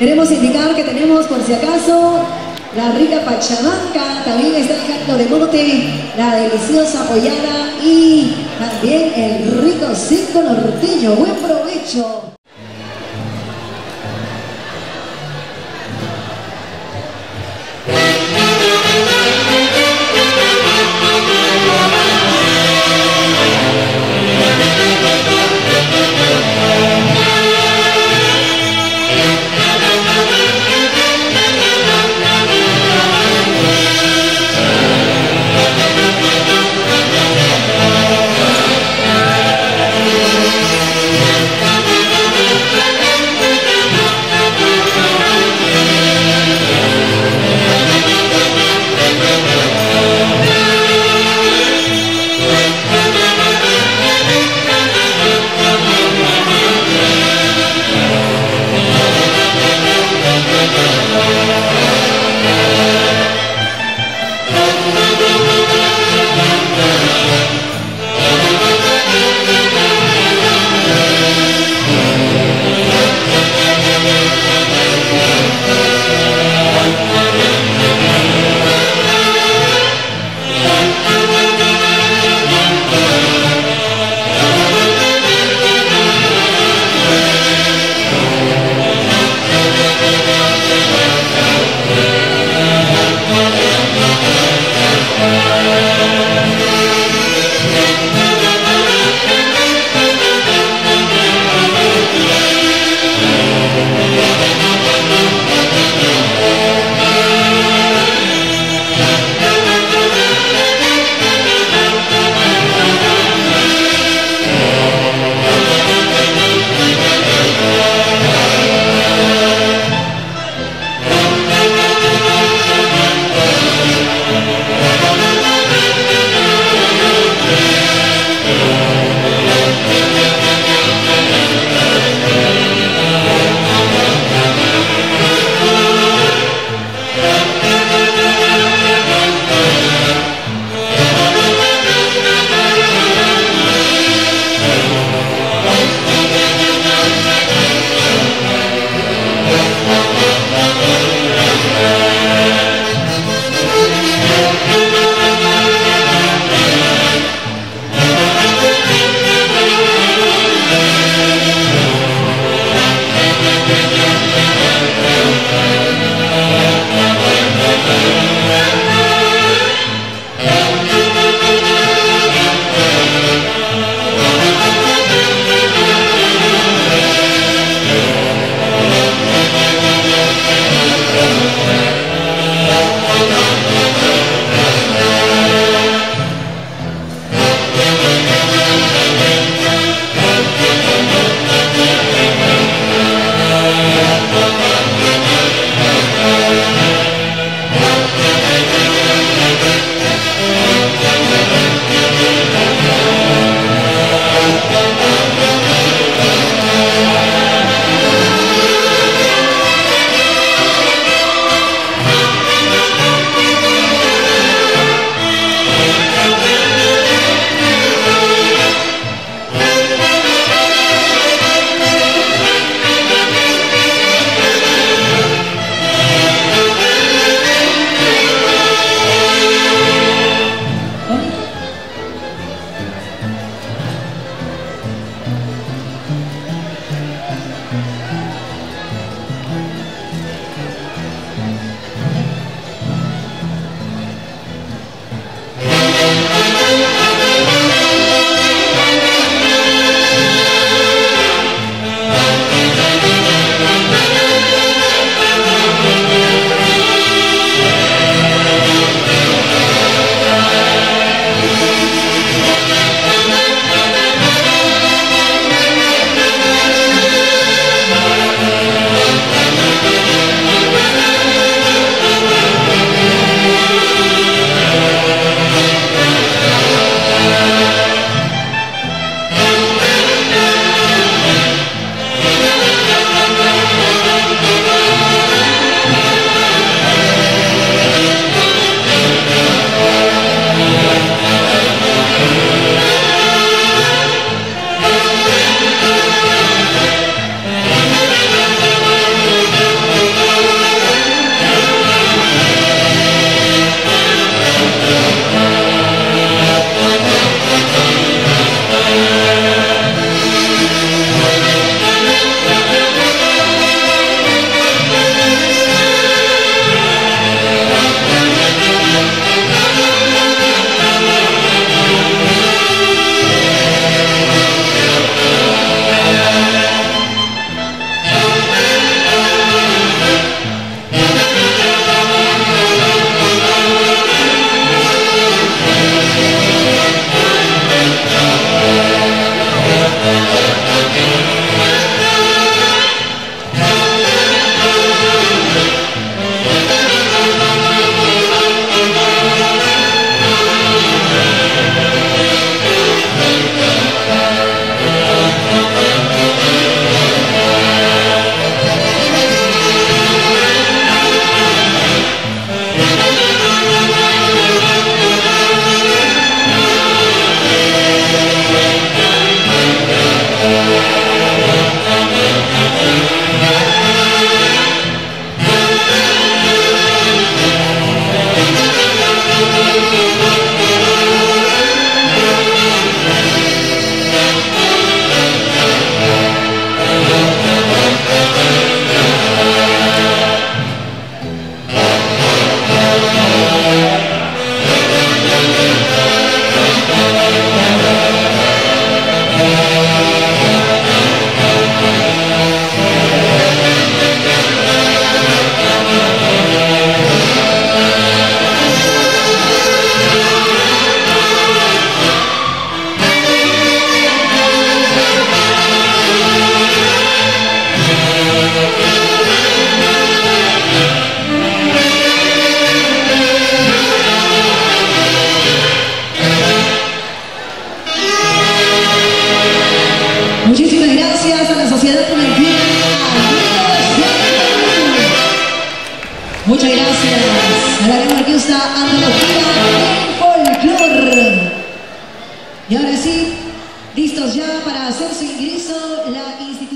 Queremos indicar que tenemos, por si acaso, la rica pachamanca, también está el canto de mote, la deliciosa pollada y también el rico cinco norteño. ¡Buen provecho!